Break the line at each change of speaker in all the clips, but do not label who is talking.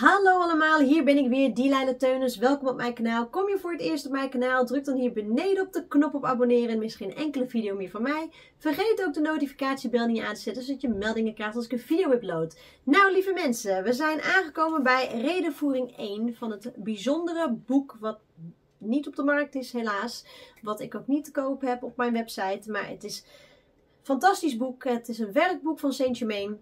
Hallo allemaal, hier ben ik weer, Dielaine Teunus. Welkom op mijn kanaal. Kom je voor het eerst op mijn kanaal, druk dan hier beneden op de knop op abonneren en mis geen enkele video meer van mij. Vergeet ook de notificatiebel niet aan te zetten, zodat je meldingen krijgt als ik een video upload. Nou lieve mensen, we zijn aangekomen bij redenvoering 1 van het bijzondere boek wat niet op de markt is helaas. Wat ik ook niet te koop heb op mijn website, maar het is een fantastisch boek. Het is een werkboek van Saint Germain.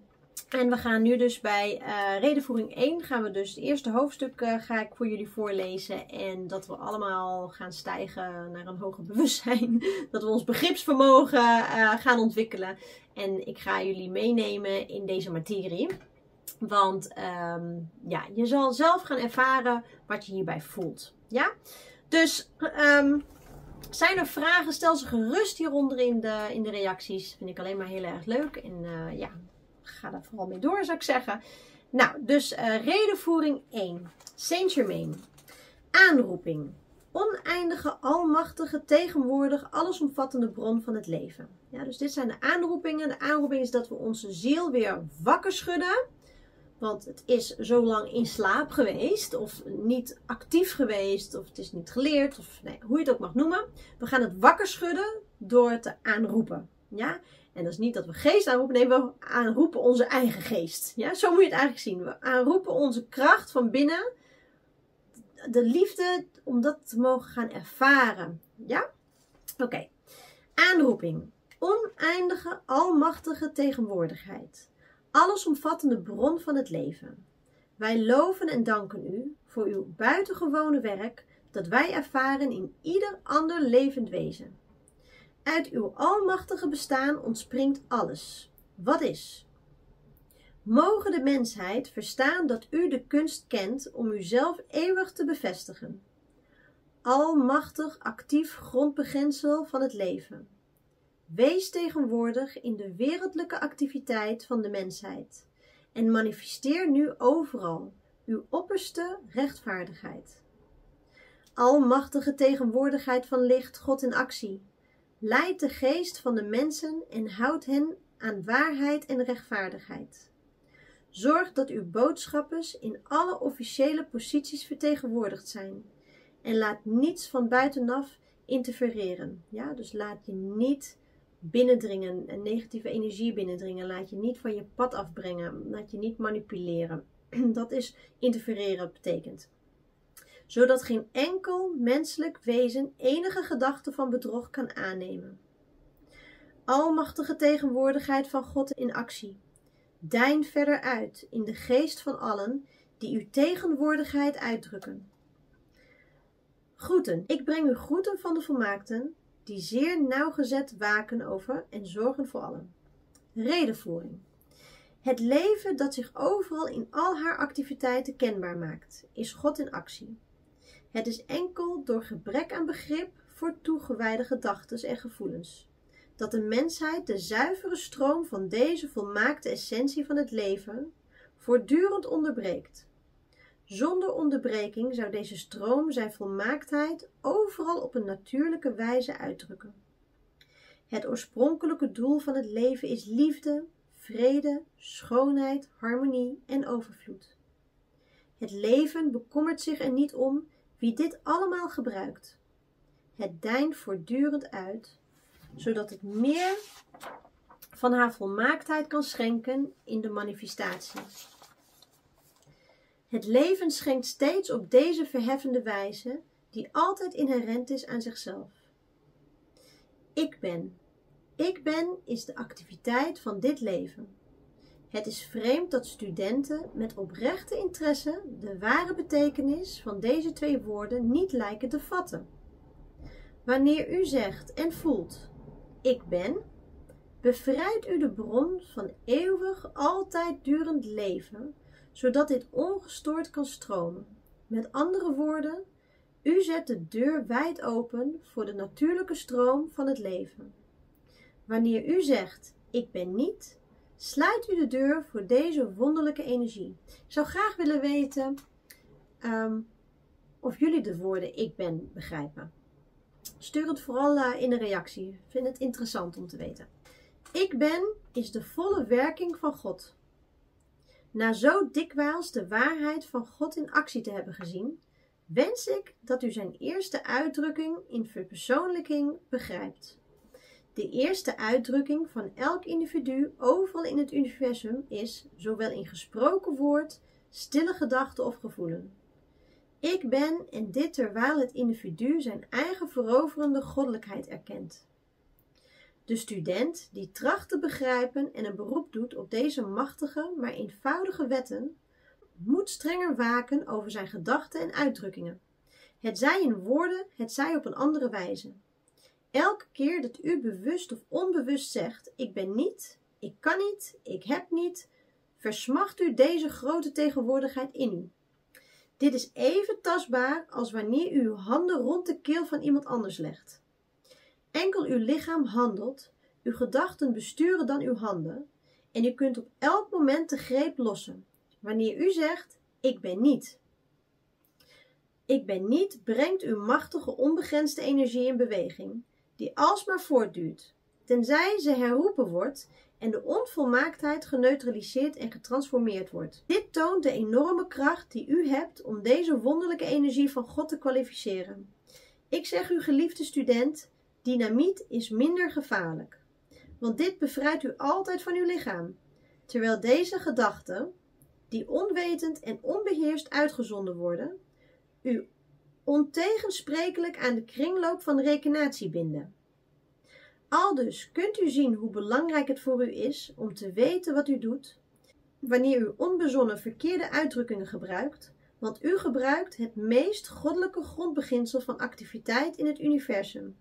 En we gaan nu dus bij uh, redenvoering 1 gaan we dus het eerste hoofdstuk uh, ga ik voor jullie voorlezen. En dat we allemaal gaan stijgen naar een hoger bewustzijn. Dat we ons begripsvermogen uh, gaan ontwikkelen. En ik ga jullie meenemen in deze materie. Want um, ja, je zal zelf gaan ervaren wat je hierbij voelt. Ja? Dus um, zijn er vragen? Stel ze gerust hieronder in de, in de reacties. Vind ik alleen maar heel erg leuk. En ja, ga daar vooral mee door, zou ik zeggen. Nou, dus uh, redenvoering 1. Saint Germain. Aanroeping. Oneindige, almachtige, tegenwoordig, allesomvattende bron van het leven. Ja, dus dit zijn de aanroepingen. De aanroeping is dat we onze ziel weer wakker schudden. Want het is zo lang in slaap geweest, of niet actief geweest, of het is niet geleerd, of nee, hoe je het ook mag noemen. We gaan het wakker schudden door te aanroepen. Ja? En dat is niet dat we geest aanroepen, nee, we aanroepen onze eigen geest. Ja, zo moet je het eigenlijk zien. We aanroepen onze kracht van binnen, de liefde, om dat te mogen gaan ervaren. Ja? Oké. Aanroeping. Oneindige, almachtige tegenwoordigheid. Allesomvattende bron van het leven. Wij loven en danken u voor uw buitengewone werk dat wij ervaren in ieder ander levend wezen. Uit uw almachtige bestaan ontspringt alles. Wat is? Mogen de mensheid verstaan dat u de kunst kent om uzelf eeuwig te bevestigen. Almachtig actief grondbeginsel van het leven. Wees tegenwoordig in de wereldlijke activiteit van de mensheid en manifesteer nu overal uw opperste rechtvaardigheid. Almachtige tegenwoordigheid van licht, God in actie Leid de geest van de mensen en houd hen aan waarheid en rechtvaardigheid. Zorg dat uw boodschappers in alle officiële posities vertegenwoordigd zijn. En laat niets van buitenaf interfereren. Ja, dus laat je niet binnendringen, en negatieve energie binnendringen. Laat je niet van je pad afbrengen. Laat je niet manipuleren. Dat is interfereren betekent zodat geen enkel menselijk wezen enige gedachte van bedrog kan aannemen. Almachtige tegenwoordigheid van God in actie. Dein verder uit in de geest van allen die uw tegenwoordigheid uitdrukken. Groeten. Ik breng u groeten van de volmaakten, die zeer nauwgezet waken over en zorgen voor allen. Redenvoering. Het leven dat zich overal in al haar activiteiten kenbaar maakt, is God in actie. Het is enkel door gebrek aan begrip voor toegewijde gedachten en gevoelens dat de mensheid de zuivere stroom van deze volmaakte essentie van het leven voortdurend onderbreekt. Zonder onderbreking zou deze stroom zijn volmaaktheid overal op een natuurlijke wijze uitdrukken. Het oorspronkelijke doel van het leven is liefde, vrede, schoonheid, harmonie en overvloed. Het leven bekommert zich er niet om wie dit allemaal gebruikt. Het deint voortdurend uit, zodat het meer van haar volmaaktheid kan schenken in de manifestatie. Het leven schenkt steeds op deze verheffende wijze, die altijd inherent is aan zichzelf. Ik ben. Ik ben is de activiteit van dit leven. Het is vreemd dat studenten met oprechte interesse de ware betekenis van deze twee woorden niet lijken te vatten. Wanneer u zegt en voelt: Ik ben, bevrijdt u de bron van eeuwig, altijd durend leven, zodat dit ongestoord kan stromen. Met andere woorden, u zet de deur wijd open voor de natuurlijke stroom van het leven. Wanneer u zegt: Ik ben niet, sluit u de deur voor deze wonderlijke energie. Ik zou graag willen weten um, of jullie de woorden ik ben begrijpen. Stuur het vooral uh, in een reactie. Ik vind het interessant om te weten. Ik ben is de volle werking van God. Na zo dikwijls de waarheid van God in actie te hebben gezien, wens ik dat u zijn eerste uitdrukking in verpersoonlijking begrijpt. De eerste uitdrukking van elk individu overal in het universum is, zowel in gesproken woord, stille gedachte of gevoelen. Ik ben en dit terwijl het individu zijn eigen veroverende goddelijkheid erkent. De student die tracht te begrijpen en een beroep doet op deze machtige maar eenvoudige wetten, moet strenger waken over zijn gedachten en uitdrukkingen. Het zij in woorden, het zij op een andere wijze. Elke keer dat u bewust of onbewust zegt: Ik ben niet, ik kan niet, ik heb niet, versmacht u deze grote tegenwoordigheid in u. Dit is even tastbaar als wanneer u uw handen rond de keel van iemand anders legt. Enkel uw lichaam handelt, uw gedachten besturen dan uw handen en u kunt op elk moment de greep lossen. Wanneer u zegt: Ik ben niet. Ik ben niet brengt uw machtige onbegrensde energie in beweging, die alsmaar voortduurt, tenzij ze herroepen wordt en de onvolmaaktheid geneutraliseerd en getransformeerd wordt. Dit toont de enorme kracht die u hebt om deze wonderlijke energie van God te kwalificeren. Ik zeg u, geliefde student, dynamiet is minder gevaarlijk, want dit bevrijdt u altijd van uw lichaam, terwijl deze gedachten, die onwetend en onbeheerst uitgezonden worden, u ontegensprekelijk aan de kringloop van rekenatie binden. Aldus kunt u zien hoe belangrijk het voor u is om te weten wat u doet, wanneer u onbezonnen verkeerde uitdrukkingen gebruikt, want u gebruikt het meest goddelijke grondbeginsel van activiteit in het universum.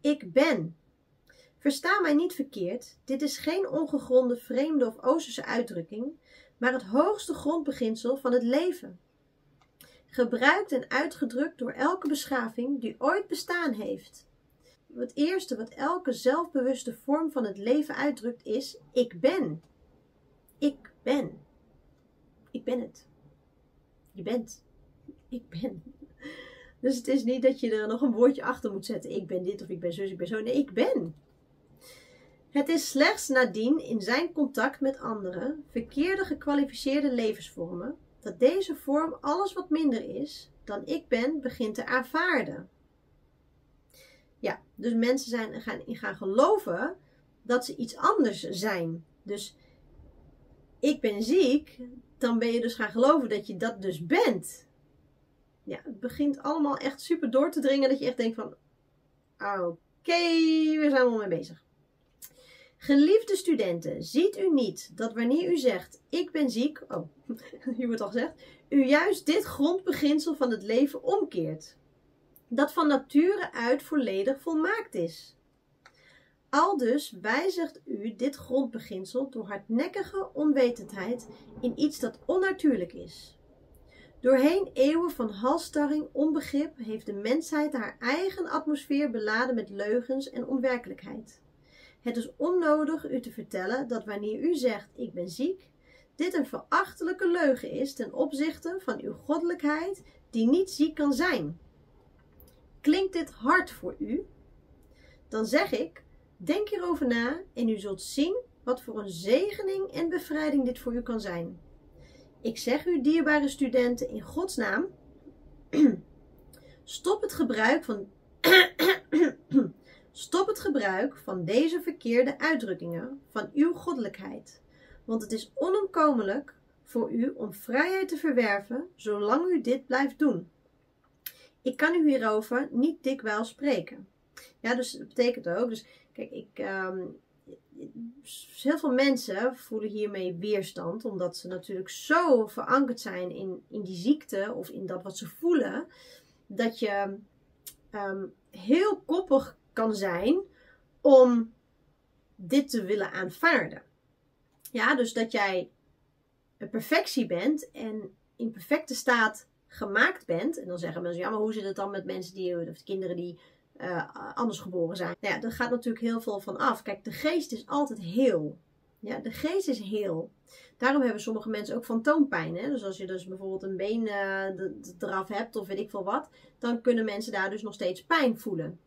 Ik ben. Versta mij niet verkeerd, dit is geen ongegronde vreemde of oosterse uitdrukking, maar het hoogste grondbeginsel van het leven. Gebruikt en uitgedrukt door elke beschaving die ooit bestaan heeft het eerste wat elke zelfbewuste vorm van het leven uitdrukt is: ik ben. Ik ben. Ik ben het. Je bent. Ik ben. Dus het is niet dat je er nog een woordje achter moet zetten. Ik ben dit of ik ben zus, ik ben zo. Nee, ik ben. Het is slechts nadien in zijn contact met anderen, verkeerde gekwalificeerde levensvormen, dat deze vorm alles wat minder is dan ik ben begint te aanvaarden. Ja, dus mensen zijn, gaan, gaan geloven dat ze iets anders zijn. Dus ik ben ziek, dan ben je dus gaan geloven dat je dat dus bent. Ja, het begint allemaal echt super door te dringen dat je echt denkt van, oké, we zijn al mee bezig. Geliefde studenten, ziet u niet dat wanneer u zegt, ik ben ziek, oh, hier wordt al gezegd, u juist dit grondbeginsel van het leven omkeert dat van nature uit volledig volmaakt is. Aldus wijzigt u dit grondbeginsel door hardnekkige onwetendheid in iets dat onnatuurlijk is. Doorheen eeuwen van halstarring, onbegrip, heeft de mensheid haar eigen atmosfeer beladen met leugens en onwerkelijkheid. Het is onnodig u te vertellen dat wanneer u zegt: Ik ben ziek, dit een verachtelijke leugen is ten opzichte van uw goddelijkheid, die niet ziek kan zijn. Klinkt dit hard voor u? Dan zeg ik: denk hierover na en u zult zien wat voor een zegening en bevrijding dit voor u kan zijn. Ik zeg u, dierbare studenten, in Gods naam: stop het gebruik van. Stop het gebruik van deze verkeerde uitdrukkingen van uw goddelijkheid, want het is onomkomelijk voor u om vrijheid te verwerven zolang u dit blijft doen. Ik kan u hierover niet dikwijls spreken. Ja, dus dat betekent ook. Dus kijk, ik. Um, heel veel mensen voelen hiermee weerstand, omdat ze natuurlijk zo verankerd zijn in, in die ziekte of in dat wat ze voelen, dat je um, heel koppig kan zijn om dit te willen aanvaarden. Ja, dus dat jij een perfectie bent en in perfecte staat gemaakt bent. En dan zeggen mensen, ja, maar hoe zit het dan met mensen die, of kinderen die uh, anders geboren zijn? Nou ja, daar gaat natuurlijk heel veel van af. Kijk, de geest is altijd heel. Ja, de geest is heel. Daarom hebben sommige mensen ook fantoompijn. Hè? Dus als je dus bijvoorbeeld een been uh, eraf hebt of weet ik veel wat, dan kunnen mensen daar dus nog steeds pijn voelen.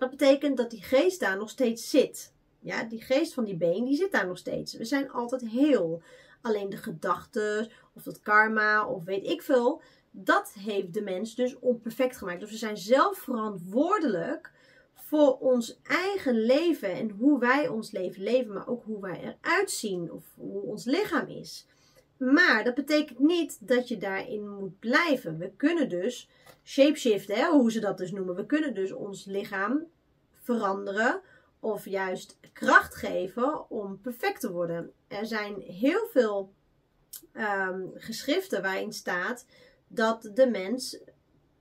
Dat betekent dat die geest daar nog steeds zit. Ja, die geest van die been, die zit daar nog steeds. We zijn altijd heel. Alleen de gedachten of het karma of weet ik veel, dat heeft de mens dus onperfect gemaakt. Dus we zijn zelf verantwoordelijk voor ons eigen leven en hoe wij ons leven leven, maar ook hoe wij eruit zien of hoe ons lichaam is. Maar dat betekent niet dat je daarin moet blijven. We kunnen dus shapeshiften, hoe ze dat dus noemen. We kunnen dus ons lichaam veranderen of juist kracht geven om perfect te worden. Er zijn heel veel um, geschriften waarin staat dat de mens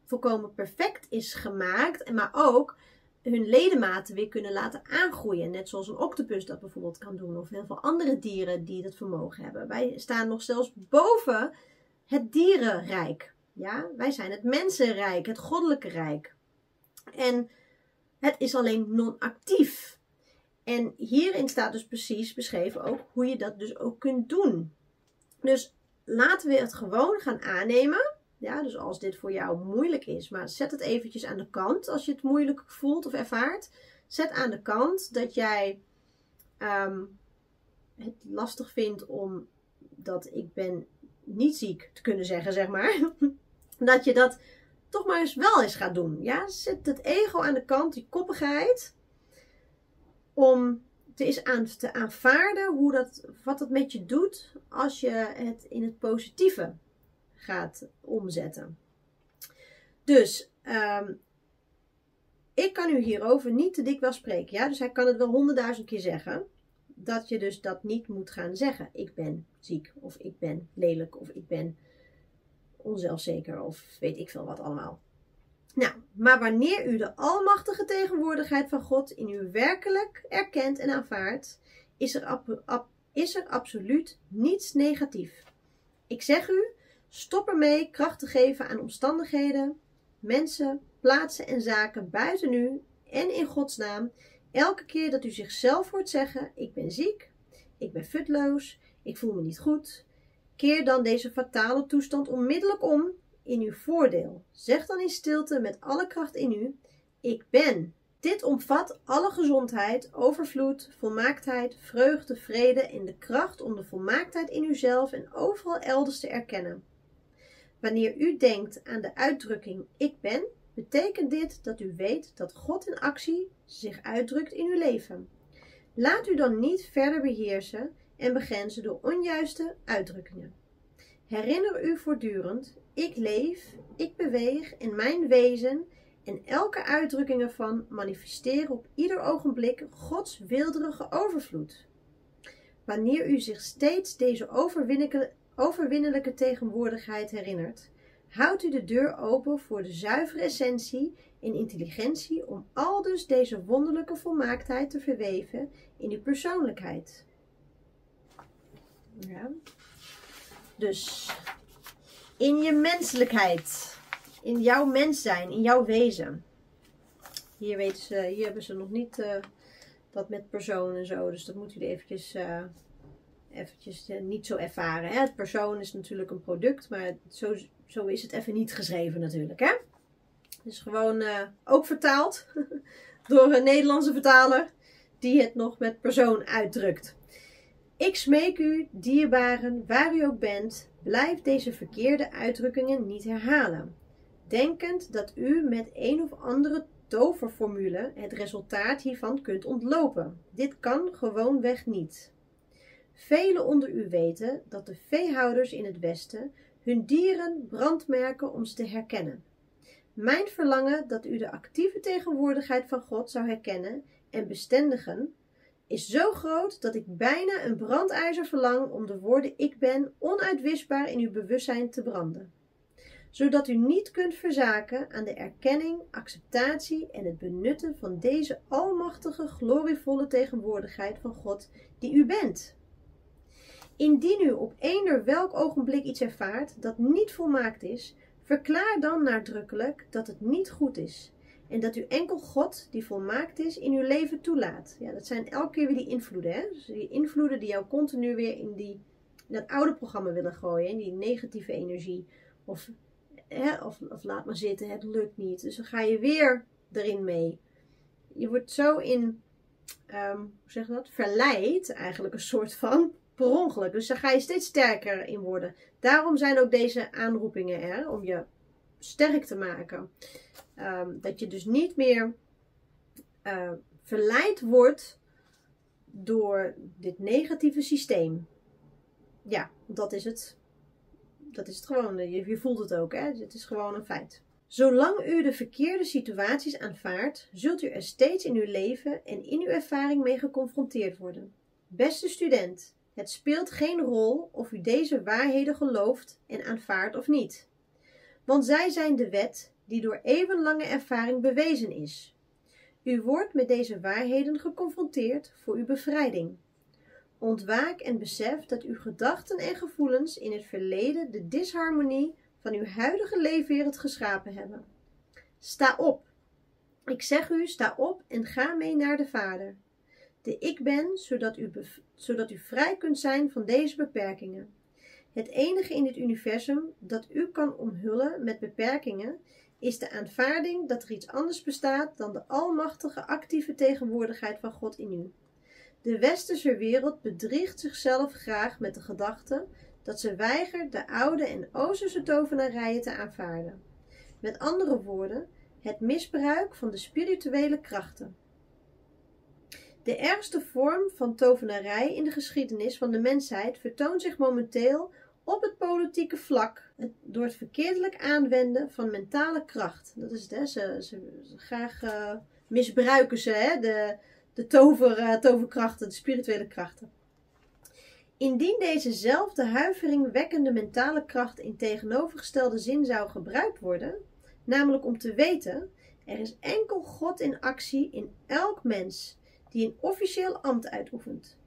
volkomen perfect is gemaakt, maar ook hun ledematen weer kunnen laten aangroeien. Net zoals een octopus dat bijvoorbeeld kan doen, of heel veel andere dieren die dat vermogen hebben. Wij staan nog zelfs boven het dierenrijk. Ja, wij zijn het mensenrijk, het goddelijke rijk. En het is alleen non-actief. En hierin staat dus precies beschreven ook hoe je dat dus ook kunt doen. Dus laten we het gewoon gaan aannemen. Ja, dus als dit voor jou moeilijk is, maar zet het eventjes aan de kant als je het moeilijk voelt of ervaart. Zet aan de kant dat jij ehm, het lastig vindt om dat ik ben niet ziek te kunnen zeggen, zeg maar. dat je dat toch maar eens wel eens gaat doen. Ja, zet het ego aan de kant, die koppigheid. Om te eens aan te aanvaarden hoe dat, wat dat met je doet als je het in het positieve gaat omzetten. Dus ehm, ik kan u hierover niet te dikwijls spreken. Ja? Dus hij kan het wel honderdduizend keer zeggen. Dat je dus dat niet moet gaan zeggen. Ik ben ziek, of ik ben lelijk, of ik ben onzelfzeker, of weet ik veel wat allemaal. Nou, maar wanneer u de almachtige tegenwoordigheid van God in u werkelijk erkent en aanvaardt, is er, is er absoluut niets negatief. Ik zeg u, stop ermee kracht te geven aan omstandigheden, mensen, plaatsen en zaken buiten u en in Gods naam. Elke keer dat u zichzelf hoort zeggen: Ik ben ziek, ik ben futloos, ik voel me niet goed. Keer dan deze fatale toestand onmiddellijk om in uw voordeel. Zeg dan in stilte met alle kracht in u: Ik ben. Dit omvat alle gezondheid, overvloed, volmaaktheid, vreugde, vrede en de kracht om de volmaaktheid in uzelf en overal elders te erkennen. Wanneer u denkt aan de uitdrukking ik ben, betekent dit dat u weet dat God in actie zich uitdrukt in uw leven. Laat u dan niet verder beheersen en begrenzen door onjuiste uitdrukkingen. Herinner u voortdurend ik leef, ik beweeg en mijn wezen en elke uitdrukking ervan manifesteren op ieder ogenblik Gods wilderige overvloed. Wanneer u zich steeds deze overwinnelijke tegenwoordigheid herinnert, houdt u de deur open voor de zuivere essentie en intelligentie om aldus deze wonderlijke volmaaktheid te verweven in uw persoonlijkheid. Dus in je menselijkheid, in jouw mens zijn, in jouw wezen. Hier, weten ze, hier hebben ze nog niet uh, dat met persoon en zo, dus dat moet u eventjes, uh, eventjes uh, niet zo ervaren. Hè? Het persoon is natuurlijk een product, maar zo, zo is het even niet geschreven natuurlijk. Hè? Dus gewoon ook vertaald door een Nederlandse vertaler die het nog met persoon uitdrukt. Ik smeek u, dierbaren, waar u ook bent, blijf deze verkeerde uitdrukkingen niet herhalen. Denkend dat u met een of andere toverformule het resultaat hiervan kunt ontlopen. Dit kan gewoonweg niet. Velen onder u weten dat de veehouders in het Westen hun dieren brandmerken om ze te herkennen. Mijn verlangen dat u de actieve tegenwoordigheid van God zou herkennen en bestendigen, is zo groot dat ik bijna een brandijzer verlang om de woorden ik ben onuitwisbaar in uw bewustzijn te branden. Zodat u niet kunt verzaken aan de erkenning, acceptatie en het benutten van deze almachtige, glorievolle tegenwoordigheid van God die u bent. Indien u op eender welk ogenblik iets ervaart dat niet volmaakt is, verklaar dan nadrukkelijk dat het niet goed is en dat u enkel God, die volmaakt is, in uw leven toelaat. Ja, dat zijn elke keer weer die invloeden. Hè? Dus die invloeden die jou continu weer in, die, dat oude programma willen gooien. In die negatieve energie. Of, hè, of, of laat maar zitten, het lukt niet. Dus dan ga je weer erin mee. Je wordt zo in, um, hoe zeg je dat? Verleid, eigenlijk een soort van. per ongeluk. Dus daar ga je steeds sterker in worden. Daarom zijn ook deze aanroepingen er, om je sterk te maken. Ehm, dat je dus niet meer uh, verleid wordt door dit negatieve systeem. Ja, dat is het. Dat is het gewoon. Je, je voelt het ook, hè? Het is gewoon een feit. Zolang u de verkeerde situaties aanvaardt, zult u er steeds in uw leven en in uw ervaring mee geconfronteerd worden. Beste student, het speelt geen rol of u deze waarheden gelooft en aanvaardt of niet. Want zij zijn de wet die door eeuwenlange ervaring bewezen is. U wordt met deze waarheden geconfronteerd voor uw bevrijding. Ontwaak en besef dat uw gedachten en gevoelens in het verleden de disharmonie van uw huidige leefwereld geschapen hebben. Sta op. Ik zeg u, sta op en ga mee naar de Vader. De ik ben, zodat u, zodat u vrij kunt zijn van deze beperkingen. Het enige in het universum dat u kan omhullen met beperkingen is de aanvaarding dat er iets anders bestaat dan de almachtige actieve tegenwoordigheid van God in u. De westerse wereld bedriegt zichzelf graag met de gedachte dat ze weigert de oude en oosterse tovenarijen te aanvaarden. Met andere woorden, het misbruik van de spirituele krachten. De ergste vorm van tovenarij in de geschiedenis van de mensheid vertoont zich momenteel op het politieke vlak door het verkeerdelijk aanwenden van mentale kracht. Dat is het? Ze, ze, graag uh, misbruiken ze hè? De, de tover, uh, toverkrachten, de spirituele krachten. Indien dezezelfde huiveringwekkende mentale kracht in tegenovergestelde zin zou gebruikt worden, namelijk om te weten, er is enkel God in actie in elk mens die een officieel ambt uitoefent,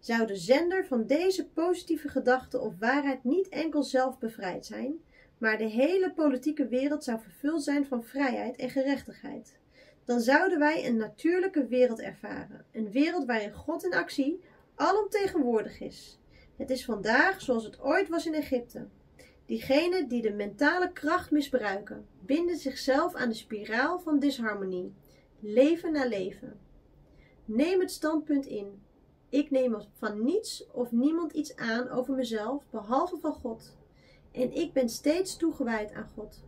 zou de zender van deze positieve gedachte of waarheid niet enkel zelf bevrijd zijn, maar de hele politieke wereld zou vervuld zijn van vrijheid en gerechtigheid. Dan zouden wij een natuurlijke wereld ervaren, een wereld waarin God in actie alomtegenwoordig is. Het is vandaag zoals het ooit was in Egypte. Diegenen die de mentale kracht misbruiken, binden zichzelf aan de spiraal van disharmonie, leven na leven. Neem het standpunt in. Ik neem van niets of niemand iets aan over mezelf, behalve van God. En ik ben steeds toegewijd aan God.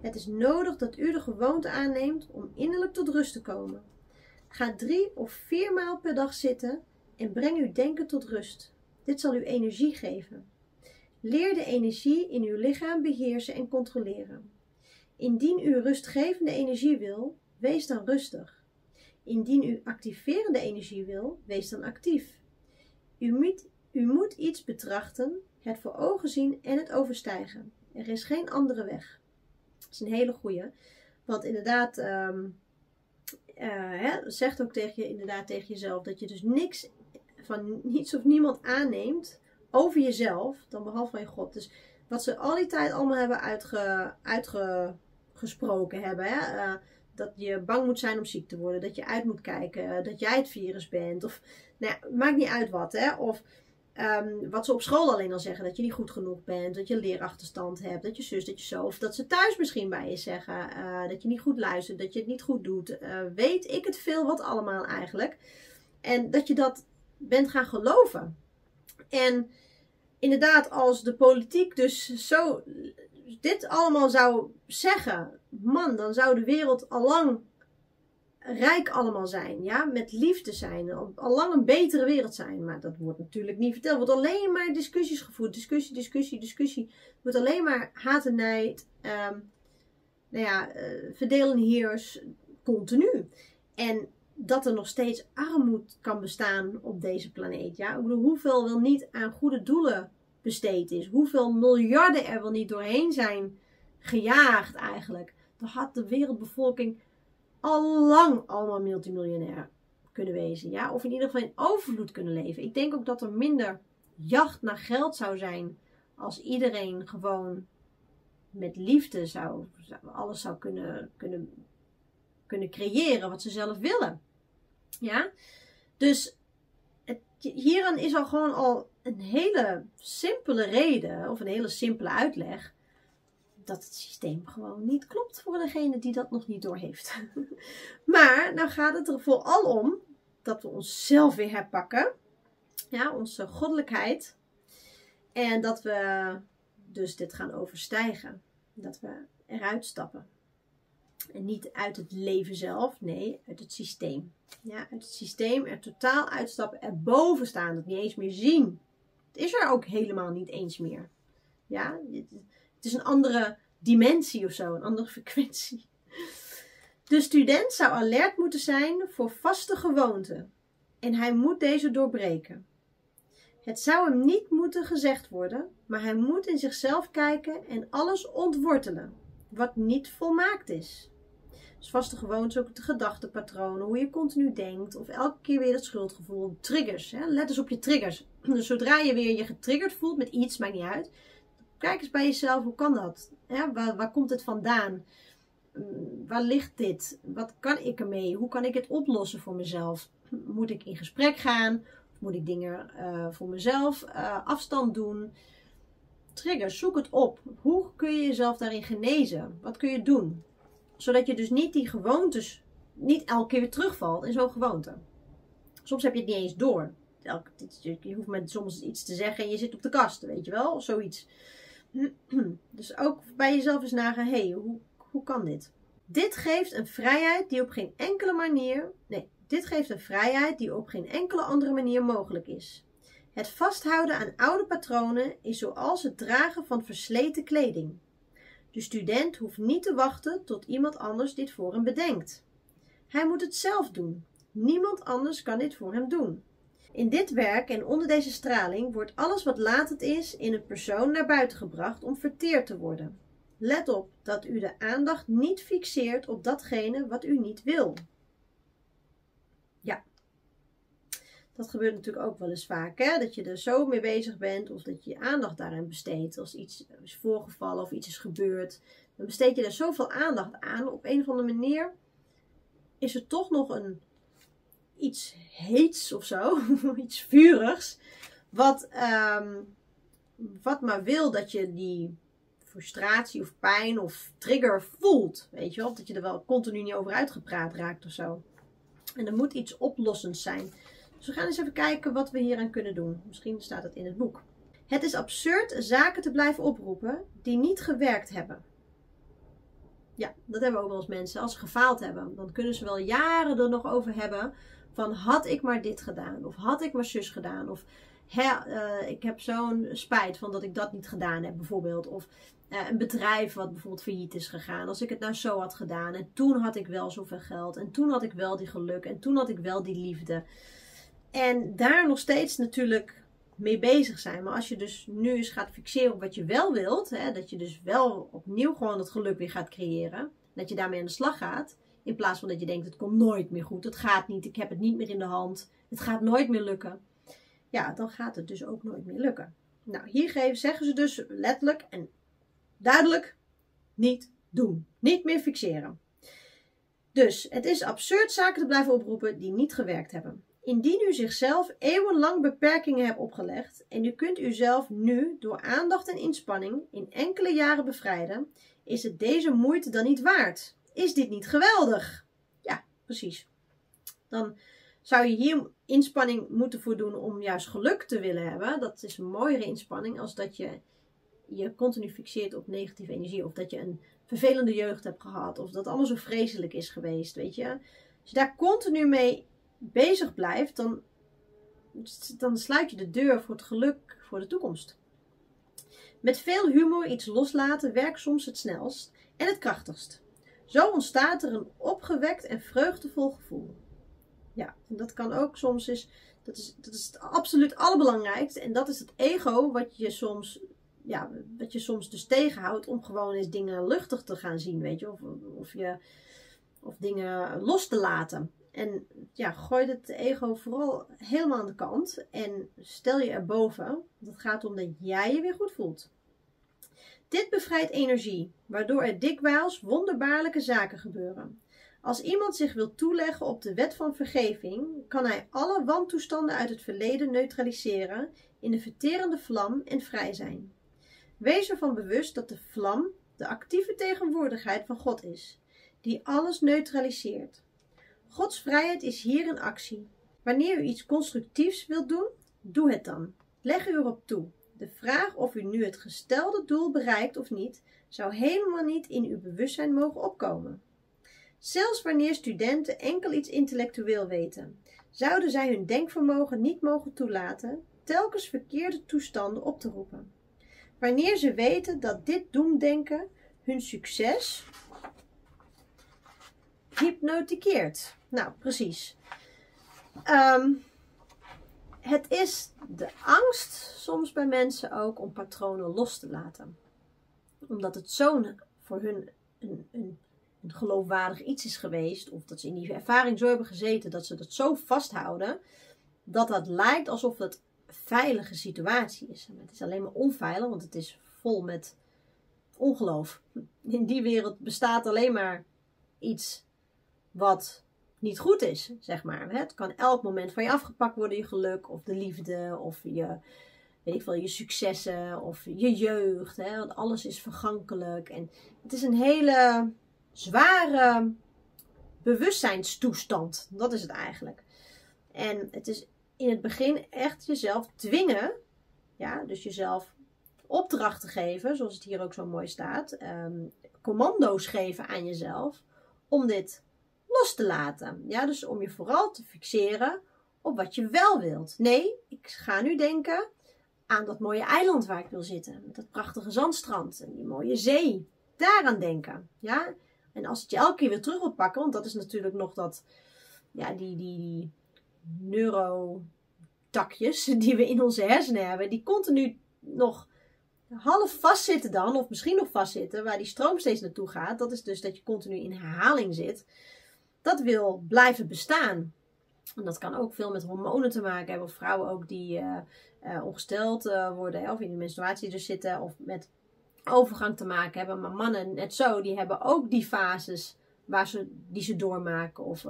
Het is nodig dat u de gewoonte aanneemt om innerlijk tot rust te komen. Ga drie of vier maal per dag zitten en breng uw denken tot rust. Dit zal u energie geven. Leer de energie in uw lichaam beheersen en controleren. Indien u rustgevende energie wil, wees dan rustig. Indien u activerende energie wil, wees dan actief. U moet, u moet iets betrachten, het voor ogen zien en het overstijgen. Er is geen andere weg. Dat is een hele goeie. Want inderdaad, um, hè, zegt ook tegen je, inderdaad tegen jezelf dat je dus niks van niets of niemand aanneemt over jezelf, dan behalve van je God. Dus wat ze al die tijd allemaal hebben uitge, uitgesproken hebben. Hè? Uh, dat je bang moet zijn om ziek te worden. Dat je uit moet kijken. Dat jij het virus bent. Of nou ja, maakt niet uit wat. Hè? Of um, wat ze op school alleen al zeggen. Dat je niet goed genoeg bent. Dat je leerachterstand hebt. Dat je zus, dat je zo. Of dat ze thuis misschien bij je zeggen. Uh, dat je niet goed luistert. Dat je het niet goed doet. Uh, weet ik het veel wat allemaal eigenlijk. En dat je dat bent gaan geloven. En inderdaad, als de politiek dus zo dit allemaal zou zeggen, man, dan zou de wereld al lang rijk allemaal zijn, ja, met liefde zijn, al lang een betere wereld zijn. Maar dat wordt natuurlijk niet verteld. Er wordt alleen maar discussies gevoerd, discussie, discussie, discussie. Wordt alleen maar haat en nijd, um, nou ja, uh, verdelen heers, continu. En dat er nog steeds armoede kan bestaan op deze planeet. Ja? Hoeveel wel niet aan goede doelen besteed is. Hoeveel miljarden er wel niet doorheen zijn gejaagd eigenlijk. Dan had de wereldbevolking al lang allemaal multimiljonair kunnen wezen. Ja? Of in ieder geval in overvloed kunnen leven. Ik denk ook dat er minder jacht naar geld zou zijn als iedereen gewoon met liefde zou, alles zou kunnen, kunnen, kunnen creëren wat ze zelf willen. Ja? Dus hieraan is al gewoon al een hele simpele reden, of een hele simpele uitleg, dat het systeem gewoon niet klopt voor degene die dat nog niet doorheeft. maar nou gaat het er vooral om dat we onszelf weer herpakken Ja, onze goddelijkheid. En dat we dus dit gaan overstijgen. Dat we eruit stappen. En niet uit het leven zelf, nee, uit het systeem. Ja, uit het systeem er totaal uitstappen, erboven staan, het niet eens meer zien. Is er ook helemaal niet eens meer. Ja, het is een andere dimensie of zo, een andere frequentie. De student zou alert moeten zijn voor vaste gewoonten en hij moet deze doorbreken. Het zou hem niet moeten gezegd worden, maar hij moet in zichzelf kijken en alles ontwortelen wat niet volmaakt is. Dus vaste gewoontes, ook de gedachtenpatronen, hoe je continu denkt, of elke keer weer dat schuldgevoel, triggers. Hè? Let eens op je triggers. Dus zodra je weer je getriggerd voelt met iets, maakt niet uit. Kijk eens bij jezelf, hoe kan dat? Waar, waar komt het vandaan? Mm, waar ligt dit? Wat kan ik ermee? Hoe kan ik het oplossen voor mezelf? Moet ik in gesprek gaan? Moet ik dingen uh, voor mezelf uh, afstand doen? Triggers, zoek het op. Hoe kun je jezelf daarin genezen? Wat kun je doen? Zodat je dus niet die gewoontes, niet elke keer weer terugvalt in zo'n gewoonte. Soms heb je het niet eens door. Je hoeft met soms iets te zeggen en je zit op de kast, weet je wel? Of zoiets. Dus ook bij jezelf eens nagaan, hé, hey, hoe, hoe kan dit? Dit geeft een vrijheid die op geen enkele manier, nee, dit geeft een vrijheid die op geen enkele andere manier mogelijk is. Het vasthouden aan oude patronen is zoals het dragen van versleten kleding. De student hoeft niet te wachten tot iemand anders dit voor hem bedenkt. Hij moet het zelf doen. Niemand anders kan dit voor hem doen. In dit werk en onder deze straling wordt alles wat latend is in een persoon naar buiten gebracht om verteerd te worden. Let op dat u de aandacht niet fixeert op datgene wat u niet wil. Ja, dat gebeurt natuurlijk ook wel eens vaak. Hè? Dat je er zo mee bezig bent of dat je je aandacht daarin besteedt. Als iets is voorgevallen of iets is gebeurd. Dan besteed je er zoveel aandacht aan. Op een of andere manier is er toch nog een, iets heets of zo. iets vurigs. Wat, um, wat maar wil dat je die frustratie of pijn of trigger voelt. Weet je wel? Dat je er wel continu niet over uitgepraat raakt of zo. En er moet iets oplossends zijn. Dus we gaan eens even kijken wat we hier aan kunnen doen. Misschien staat het in het boek. Het is absurd zaken te blijven oproepen die niet gewerkt hebben. Ja, dat hebben we ook wel eens mensen. Als ze gefaald hebben, dan kunnen ze wel jaren er nog over hebben. Van had ik maar dit gedaan. Of had ik maar zus gedaan. Of uh, ik heb zo'n spijt van dat ik dat niet gedaan heb bijvoorbeeld. Of uh, een bedrijf wat bijvoorbeeld failliet is gegaan. Als ik het nou zo had gedaan. En toen had ik wel zoveel geld. En toen had ik wel die geluk. En toen had ik wel die liefde. En daar nog steeds natuurlijk mee bezig zijn. Maar als je dus nu eens gaat fixeren op wat je wel wilt, hè, dat je dus wel opnieuw gewoon het geluk weer gaat creëren, dat je daarmee aan de slag gaat, in plaats van dat je denkt het komt nooit meer goed, het gaat niet, ik heb het niet meer in de hand, het gaat nooit meer lukken. Ja, dan gaat het dus ook nooit meer lukken. Nou, hier geven, zeggen ze dus letterlijk en duidelijk niet doen. Niet meer fixeren. Dus het is absurd zaken te blijven oproepen die niet gewerkt hebben. Indien u zichzelf eeuwenlang beperkingen hebt opgelegd en u kunt uzelf nu door aandacht en inspanning in enkele jaren bevrijden, is het deze moeite dan niet waard? Is dit niet geweldig? Ja, precies. Dan zou je hier inspanning moeten voor doen om juist geluk te willen hebben. Dat is een mooiere inspanning als dat je je continu fixeert op negatieve energie. Of dat je een vervelende jeugd hebt gehad. Of dat allemaal zo vreselijk is geweest, weet je. Als je daar continu mee bezig blijft, dan, dan sluit je de deur voor het geluk voor de toekomst. Met veel humor iets loslaten werkt soms het snelst en het krachtigst. Zo ontstaat er een opgewekt en vreugdevol gevoel. Ja, en dat kan ook soms is, dat is, dat is het absoluut allerbelangrijkste. En dat is het ego wat je soms, ja, wat je soms dus tegenhoudt om gewoon eens dingen luchtig te gaan zien, weet je. Of, of, je, of dingen los te laten. En ja, gooi het ego vooral helemaal aan de kant en stel je erboven. Het gaat om dat jij je weer goed voelt. Dit bevrijdt energie, waardoor er dikwijls wonderbaarlijke zaken gebeuren. Als iemand zich wil toeleggen op de wet van vergeving, kan hij alle wantoestanden uit het verleden neutraliseren in de verterende vlam en vrij zijn. Wees ervan bewust dat de vlam de actieve tegenwoordigheid van God is, die alles neutraliseert. Gods vrijheid is hier in actie. Wanneer u iets constructiefs wilt doen, Doe het dan. Leg u erop toe. De vraag of u nu het gestelde doel bereikt of niet, zou helemaal niet in uw bewustzijn mogen opkomen. Zelfs wanneer studenten enkel iets intellectueel weten, zouden zij hun denkvermogen niet mogen toelaten telkens verkeerde toestanden op te roepen. Wanneer ze weten dat dit doemdenken hun succes hypnotikeert. Nou, precies. Ehm, het is de angst soms bij mensen ook om patronen los te laten. Omdat het zo'n voor hun een, een, een geloofwaardig iets is geweest, of dat ze in die ervaring zo hebben gezeten dat ze dat zo vasthouden, dat dat lijkt alsof het een veilige situatie is. het is alleen maar onveilig, want het is vol met ongeloof. In die wereld bestaat alleen maar iets wat niet goed is, zeg maar. Het kan elk moment van je afgepakt worden, je geluk of de liefde of je, weet ik veel, je successen of je jeugd. Hè? Want alles is vergankelijk. En het is een hele zware bewustzijnstoestand. Dat is het eigenlijk. En het is in het begin echt jezelf dwingen. Ja, dus jezelf opdrachten geven, zoals het hier ook zo mooi staat. Ehm, commando's geven aan jezelf om dit te laten. Ja, dus om je vooral te fixeren op wat je wel wilt. Nee, ik ga nu denken aan dat mooie eiland waar ik wil zitten. Met dat prachtige zandstrand en die mooie zee. Daaraan denken. Ja? En als het je elke keer weer terug wilt pakken, want dat is natuurlijk nog dat, ja, die, die, die neurotakjes die we in onze hersenen hebben, die continu nog half vastzitten dan, of misschien nog vastzitten, waar die stroom steeds naartoe gaat. Dat is dus dat je continu in herhaling zit dat wil blijven bestaan. En dat kan ook veel met hormonen te maken hebben. Of vrouwen ook die uh, uh, ongesteld uh, worden. Of in de menstruatie dus zitten. Of met overgang te maken hebben. Maar mannen net zo. Die hebben ook die fases waar ze, die ze doormaken. Of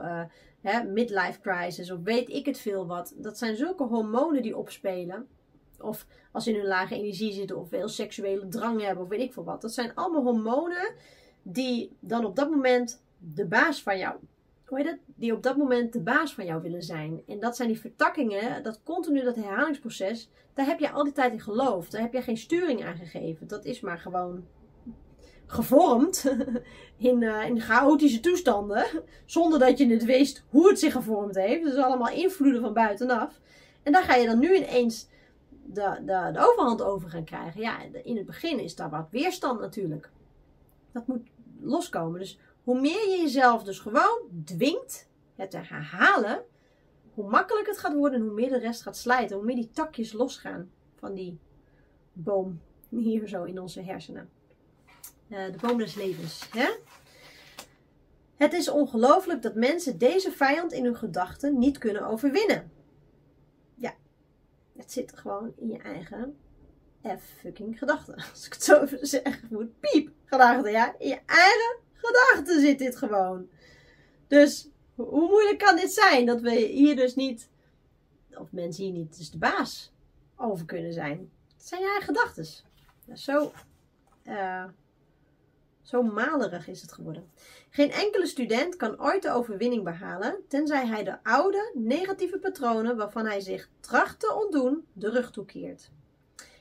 hè, midlife crisis. Of weet ik het veel wat. Dat zijn zulke hormonen die opspelen. Of als ze in hun lage energie zitten. Of veel seksuele drang hebben. Of weet ik veel wat. Dat zijn allemaal hormonen. Die dan op dat moment de baas van jou die op dat moment de baas van jou willen zijn. En dat zijn die vertakkingen, dat continu dat herhalingsproces, daar heb je al die tijd in geloofd. Daar heb je geen sturing aan gegeven. Dat is maar gewoon gevormd in, uh, in chaotische toestanden, zonder dat je het wist hoe het zich gevormd heeft. Dus allemaal invloeden van buitenaf. En daar ga je dan nu ineens de, de, de overhand over gaan krijgen. Ja, in het begin is daar wat weerstand natuurlijk. Dat moet loskomen. Dus hoe meer je jezelf dus gewoon dwingt het te herhalen, hoe makkelijker het gaat worden en hoe meer de rest gaat slijten. Hoe meer die takjes losgaan van die boom hier zo in onze hersenen. Uh, de boom des levens. Hè? Het is ongelooflijk dat mensen deze vijand in hun gedachten niet kunnen overwinnen. Ja, het zit gewoon in je eigen F fucking gedachten. Als ik het zo even zeg, moet piep gedachten, ja. In je eigen gedachten zit dit gewoon. Dus hoe moeilijk kan dit zijn dat we hier dus niet, of mensen hier niet dus de baas over kunnen zijn? Het zijn je eigen gedachten. zo, uh, zo malerig is het geworden. Geen enkele student kan ooit de overwinning behalen, tenzij hij de oude negatieve patronen waarvan hij zich tracht te ontdoen, de rug toekeert.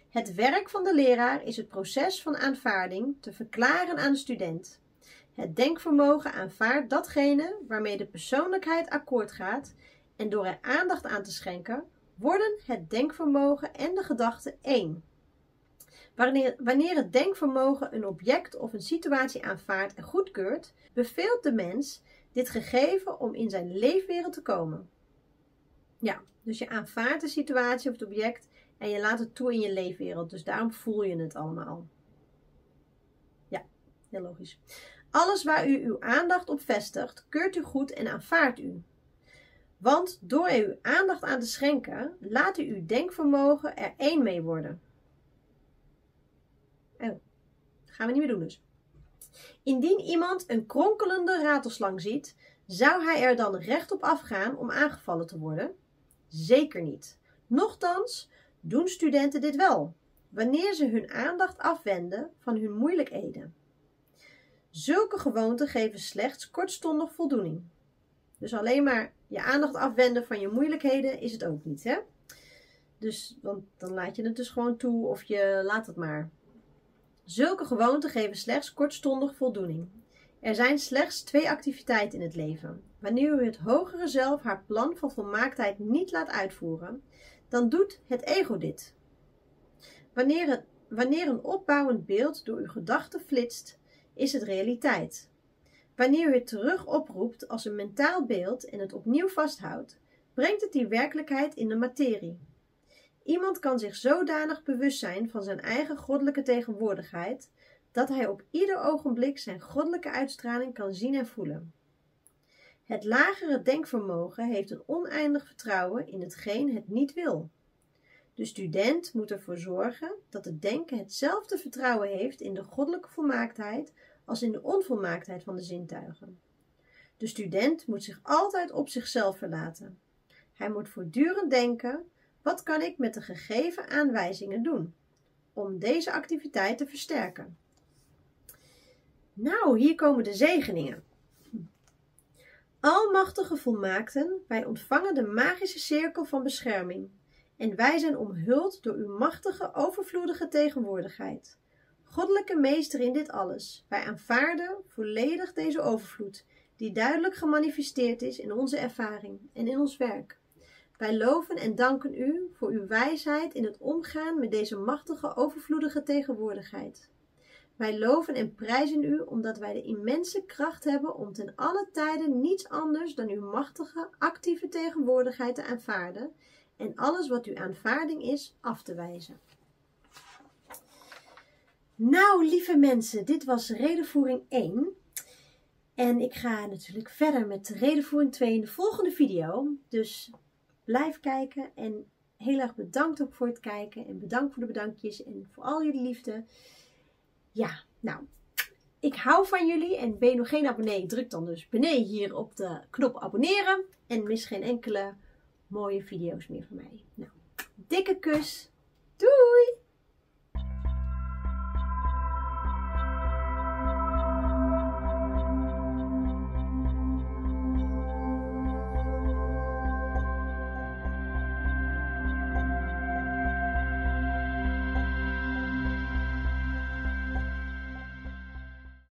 Het werk van de leraar is het proces van aanvaarding te verklaren aan de student. Het denkvermogen aanvaardt datgene waarmee de persoonlijkheid akkoord gaat en door er aandacht aan te schenken, worden het denkvermogen en de gedachte één. Wanneer, wanneer het denkvermogen een object of een situatie aanvaardt en goedkeurt, beveelt de mens dit gegeven om in zijn leefwereld te komen. Ja, dus je aanvaardt de situatie of het object en je laat het toe in je leefwereld. Dus daarom voel je het allemaal. Ja, heel logisch. Alles waar u uw aandacht op vestigt, keurt u goed en aanvaardt u. Want door er uw aandacht aan te schenken, laat u uw denkvermogen er één mee worden. Oh, gaan we niet meer doen dus. Indien iemand een kronkelende ratelslang ziet, zou hij er dan rechtop afgaan om aangevallen te worden? Zeker niet. Nochtans doen studenten dit wel, wanneer ze hun aandacht afwenden van hun moeilijkheden. Zulke gewoonten geven slechts kortstondig voldoening. Dus alleen maar je aandacht afwenden van je moeilijkheden is het ook niet. Hè? Dus want dan laat je het dus gewoon toe of je laat het maar. Zulke gewoonten geven slechts kortstondig voldoening. Er zijn slechts twee activiteiten in het leven. Wanneer u het hogere zelf haar plan van volmaaktheid niet laat uitvoeren, dan doet het ego dit. Wanneer, wanneer een opbouwend beeld door uw gedachten flitst, is het realiteit. Wanneer u het terug oproept als een mentaal beeld en het opnieuw vasthoudt, brengt het die werkelijkheid in de materie. Iemand kan zich zodanig bewust zijn van zijn eigen goddelijke tegenwoordigheid dat hij op ieder ogenblik zijn goddelijke uitstraling kan zien en voelen. Het lagere denkvermogen heeft een oneindig vertrouwen in hetgeen het niet wil. De student moet ervoor zorgen dat het denken hetzelfde vertrouwen heeft in de goddelijke volmaaktheid als in de onvolmaaktheid van de zintuigen. De student moet zich altijd op zichzelf verlaten. Hij moet voortdurend denken: wat kan ik met de gegeven aanwijzingen doen om deze activiteit te versterken? Nou, hier komen de zegeningen. Almachtige volmaakten, wij ontvangen de magische cirkel van bescherming en wij zijn omhuld door uw machtige, overvloedige tegenwoordigheid. Goddelijke meester in dit alles, wij aanvaarden volledig deze overvloed, die duidelijk gemanifesteerd is in onze ervaring en in ons werk. Wij loven en danken u voor uw wijsheid in het omgaan met deze machtige, overvloedige tegenwoordigheid. Wij loven en prijzen u omdat wij de immense kracht hebben om ten alle tijden niets anders dan uw machtige, actieve tegenwoordigheid te aanvaarden en alles wat uw aanvaarding is af te wijzen. Nou, lieve mensen, dit was redenvoering 1. En ik ga natuurlijk verder met redenvoering 2 in de volgende video. Dus blijf kijken en heel erg bedankt ook voor het kijken. En bedankt voor de bedankjes en voor al jullie liefde. Ja, nou, ik hou van jullie. En ben je nog geen abonnee, druk dan dus beneden hier op de knop abonneren. En mis geen enkele mooie video's meer van mij. Nou, dikke kus. Doei!